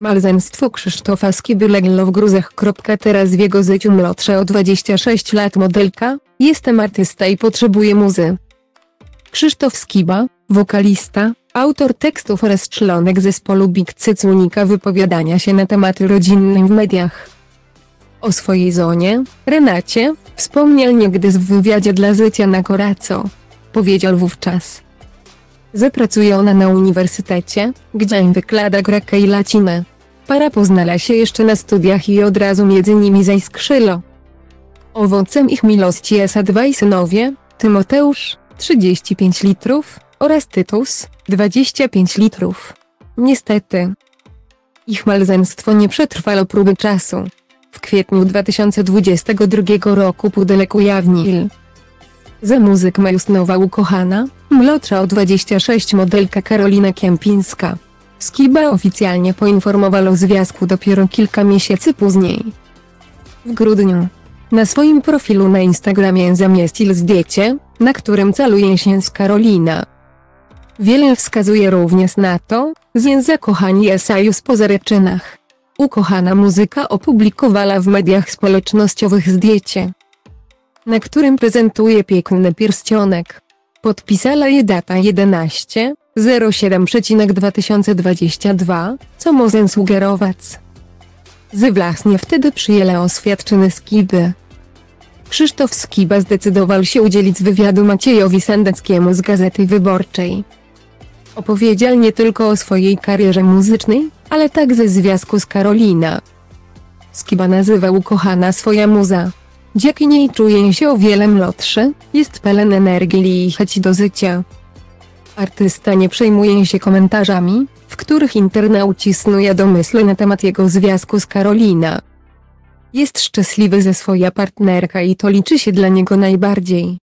Malzenstwo Krzysztofa Skiby legło w gruzach. Teraz w jego życiu młodsza o 26 lat modelka, jestem artysta i potrzebuję muzy. Krzysztof Skiba, wokalista, autor tekstów oraz członek zespołu Big Cyc unika wypowiadania się na tematy rodzinne w mediach. O swojej zonie, Renacie, wspomniał niegdyś w wywiadzie dla Zycia na Koraco. Powiedział wówczas. Zapracuje ona na uniwersytecie, gdzie wykłada grekę i lacinę. Para poznała się jeszcze na studiach i od razu między nimi zaiskrzyło. Owocem ich miłości jest dwaj synowie, Tymoteusz, 35 litrów, oraz Tytus, 25 litrów. Niestety. Ich małżeństwo nie przetrwało próby czasu. W kwietniu 2022 roku Pudelek ujawnił, za muzyk ma już nowa ukochana, młodsza o 26 modelka Karolina Kępińska. Skiba oficjalnie poinformował o związku dopiero kilka miesięcy później. W grudniu. Na swoim profilu na Instagramie zamieścił zdjęcie, na którym caluje się z Karolina. Wiele wskazuje również na to, że zakochani Esajus po zareczynach. Ukochana muzyka opublikowała w mediach społecznościowych zdjęcie, na którym prezentuje piękny pierścionek. Podpisała je data 11 07.2022, co może sugerować, że właśnie wtedy przyjęła oświadczyny Skiby. Krzysztof Skiba zdecydował się udzielić wywiadu Maciejowi Sandeckiemu z Gazety Wyborczej. Opowiedział nie tylko o swojej karierze muzycznej, ale także związku z Karolina. Skiba nazywał ukochana swoja muza. Dzięki niej czuje się o wiele młodszy, jest pełen energii i chęci do życia. Artysta nie przejmuje się komentarzami, w których internauci snuje domysły na temat jego związku z Karolina. Jest szczęśliwy ze swoja partnerka i to liczy się dla niego najbardziej.